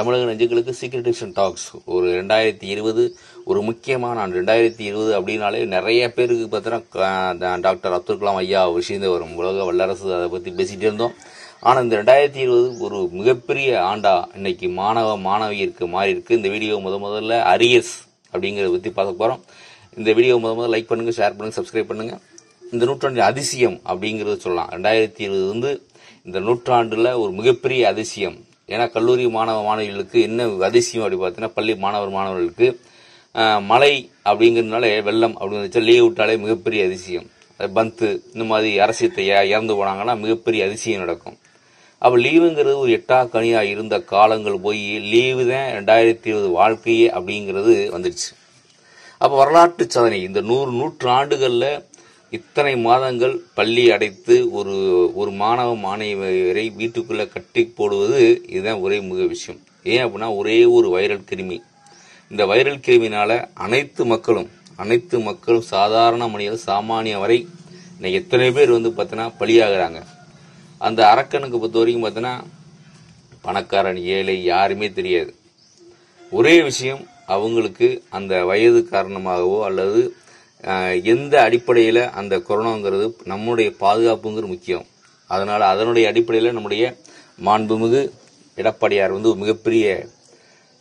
தமிழக நெஞ்சுகளுக்கு சீக்ரெட்டிஷன் டாக்ஸ் ஒரு ரெண்டாயிரத்தி இருபது ஒரு முக்கியமான ஆண்டு. ரெண்டாயிரத்தி இருபது அப்படின்னாலே நிறைய பேருக்கு பார்த்தீங்கன்னா டாக்டர் அப்துல் கலாம் ஐயா விஷயம் வரும் உலக வல்லரசு அதை பற்றி பேசிகிட்டே இருந்தோம். ஆனால் இந்த ரெண்டாயிரத்தி இருபது ஒரு மிகப்பெரிய ஆண்டா இன்னைக்கு மாணவ மாணவியருக்கு மாறி இருக்கு இந்த வீடியோ முத முதல்ல அரியர்ஸ் அப்படிங்கிறத பற்றி பார்க்க போகிறோம் இந்த வீடியோ முத முதல்ல லைக் பண்ணுங்கள் ஷேர் பண்ணுங்க சப்ஸ்கிரைப் பண்ணுங்கள் இந்த நூற்றாண்டின் அதிசயம் அப்படிங்கிறது சொல்லலாம். ரெண்டாயிரத்தி இருபது வந்து இந்த நூற்றாண்டில் ஒரு மிகப்பெரிய அதிசயம். ஏன்னா கல்லூரி மாணவ மாணவிகளுக்கு என்ன அதிசயம் அப்படி பார்த்தீங்கன்னா பள்ளி மாணவர் மாணவர்களுக்கு மழை அப்படிங்கிறதுனால வெள்ளம் அப்படின்னு லீவ் விட்டாலே மிகப்பெரிய அதிசயம். பந்து இந்த மாதிரி அரசியத்தையா இறந்து போனாங்கன்னா மிகப்பெரிய அதிசயம் நடக்கும். அப்போ லீவுங்கிறது ஒரு எட்டா கனியாக இருந்த காலங்கள் போய் லீவு தான் ரெண்டாயிரத்தி இருபது வாழ்க்கையே அப்படிங்கிறது வந்துடுச்சு அப்போ வரலாற்று சாதனை இந்த நூறு நூற்றாண்டுகள்ல இத்தனை மாதங்கள் பள்ளி அடைத்து ஒரு ஒரு மாணவ மாணவியரை வீட்டுக்குள்ளே கட்டி போடுவது இதுதான் ஒரே மிக விஷயம். ஏன் அப்படின்னா ஒரே ஒரு வைரல் கிருமி. இந்த வைரல் கிருமினால அனைத்து மக்களும் அனைத்து மக்களும் சாதாரண மனிதர் சாமானிய வரை இன்னைக்கு எத்தனை பேர் வந்து பார்த்தீங்கன்னா பலியாகிறாங்க. அந்த அரக்கனுக்கு பொறுத்த வரைக்கும் பார்த்தீங்கன்னா பணக்காரன் ஏழை யாருமே தெரியாது. ஒரே விஷயம் அவங்களுக்கு அந்த வயது காரணமாகவோ அல்லது எந்த அடிப்படையில் அந்த கொரோனாங்கிறது நம்முடைய பாதுகாப்புங்கிறது முக்கியம். அதனால் அதனுடைய அடிப்படையில் நம்முடைய மாண்புமிகு எடப்பாடியார் வந்து ஒரு மிகப்பெரிய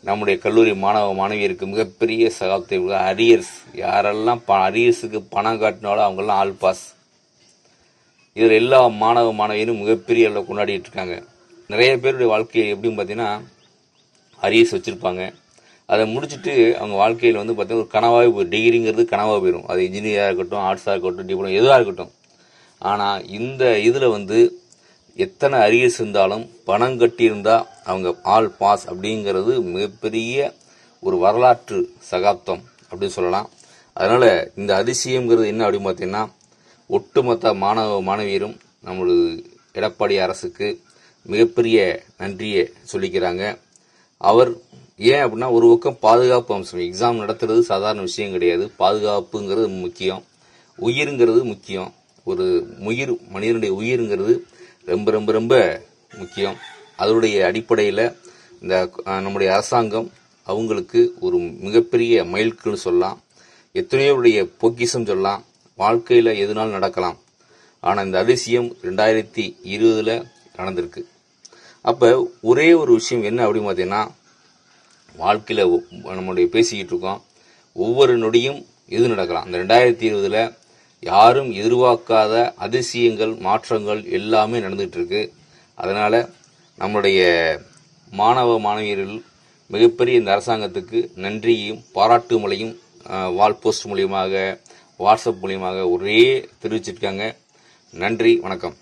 நம்முடைய கல்லூரி மாணவ மாணவியருக்கு மிகப்பெரிய சகாப்தை அரியர்ஸ் யாரெல்லாம் ப- அரியர்ஸுக்கு பணம் காட்டினாலும் அவங்கெல்லாம் ஆல் பாஸ். இதில் எல்லா மாணவ மாணவியரும் மிகப்பெரிய அளவில் கொண்டாடிட்டு இருக்காங்க. நிறைய பேருடைய வாழ்க்கையில் எப்படின்னு பார்த்தீங்கன்னா அரியர்ஸ் வச்சுருப்பாங்க. அதை முடிச்சுட்டு அவங்க வாழ்க்கையில் வந்து பார்த்தீங்கன்னா ஒரு கனவாகவே போய் டிகிரிங்கிறது கனவாக போயிடும் அது இன்ஜினியராக இருக்கட்டும் ஆர்ட்ஸாக இருக்கட்டும் டிப்ளமோ எதுவாக இருக்கட்டும். ஆனால் இந்த இதில் வந்து எத்தனை அரியர்ஸ் இருந்தாலும் பணம் கட்டியிருந்தால் அவங்க ஆல் பாஸ் அப்படிங்கிறது மிகப்பெரிய ஒரு வரலாற்று சகாப்தம் அப்படின்னு சொல்லலாம். அதனால் இந்த அதிசயங்கிறது என்ன அப்படின்னு பார்த்தீங்கன்னா ஒட்டுமொத்த மாணவ மாணவியரும் நம்மளது எடப்பாடி அரசுக்கு மிகப்பெரிய நன்றியை சொல்லிக்கிறாங்க. அவர் ஏன் அப்படின்னா ஒரு பக்கம் பாதுகாப்பு அம்சம் எக்ஸாம் நடத்துறது சாதாரண விஷயம் கிடையாது. பாதுகாப்புங்கிறது முக்கியம். உயிருங்கிறது முக்கியம். ஒரு உயிர் மனிதனுடைய உயிருங்கிறது ரொம்ப ரொம்ப ரொம்ப முக்கியம். அதனுடைய அடிப்படையில் இந்த நம்முடைய அரசாங்கம் அவங்களுக்கு ஒரு மிகப்பெரிய மைல்கல்னு சொல்லலாம். எத்தனையோருடைய பொக்கிசம் சொல்லலாம். வாழ்க்கையில் எதுனாலும் நடக்கலாம். ஆனால் இந்த அதிசயம் ரெண்டாயிரத்தி இருபதில் நடந்திருக்கு. அப்போ ஒரே ஒரு விஷயம் என்ன அப்படின்னு பார்த்தீங்கன்னா வாழ்க்கையில் நம்மளுடைய பேசிக்கிட்டு இருக்கோம். ஒவ்வொரு நொடியும் எது நடக்கலாம்? இந்த ரெண்டாயிரத்தி இருபதில் யாரும் எதிர்பார்க்காத அதிசயங்கள் மாற்றங்கள் எல்லாமே நடந்துகிட்டு இருக்கு அதனால் நம்மளுடைய மாணவ மாணவியர்கள் மிகப்பெரிய இந்த அரசாங்கத்துக்கு நன்றியும் பாராட்டு மலையும் வால் போஸ்ட் மூலியமாக வாட்ஸ்அப் மூலியமாக ஒரே தெரிவிச்சிருக்காங்க. நன்றி வணக்கம்.